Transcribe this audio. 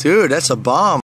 Dude, that's a bomb.